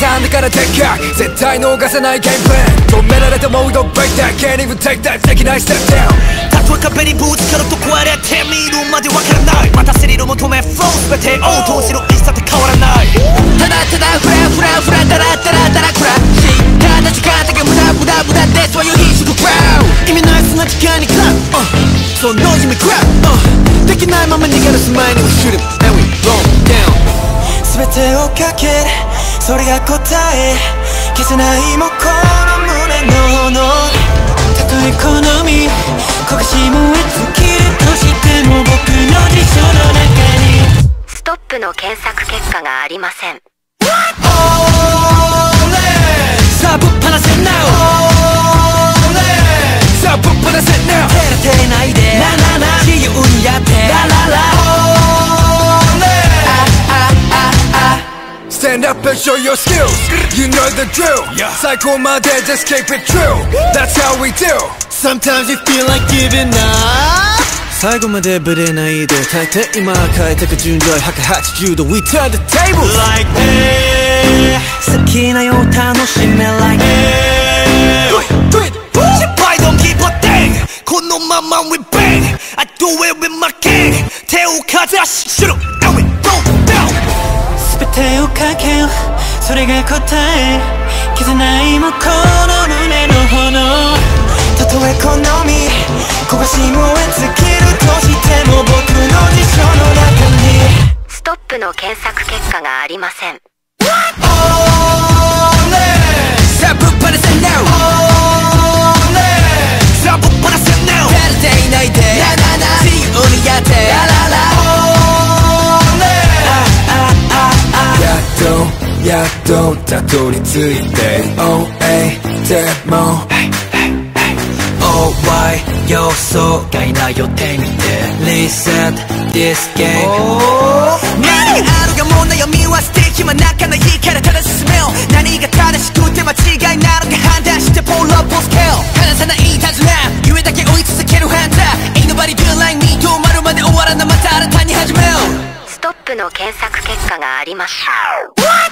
からでっかく絶対逃せないゲームプラン止められたモード break that can't even take that できない step down たとえ壁にぶつかると壊れてみるまでわからない。またスリル求め flow 全て応答しろ一切変わらない。ただただフラフラフラダラダラダラクラッシーただ時間だけ無駄無駄無駄でそういう品種クラウ意味ないそんな時間にクラップ、uh、その意味クラップ、uh、できないまま逃げ出す前に we shoot it and we blow down 全てをかけるそれが答え消せないもこの胸の炎たとえ好み焦がし燃え尽きるとしても僕の辞書の中にストップの検索結果がありません。さあぶっ放せ now and show your skills You know the drill 最高まで just keep it true That's how we do Sometimes you feel like giving up 最後までブレないで大抵今変えてく順序180度 We turn the table Like this 好きなよ楽しめ Like this かけよそれが答え消せないもこの胸の炎たとえ好み焦がし燃え尽きるとしても僕の辞書の中にストップの検索結果がありませんやっとたどり着いて OA でも OY 予想外な予定にて Reset this game 何があるがも悩みは捨て暇なかないからただ進めよう何が正しくて間違いなのか判断して Pull up full scale 離さないいたずら。夢だけ追い続けるハンター Ain't nobody do like me 止まるまで終わらなまた新たに始めようストップの検索結果がありません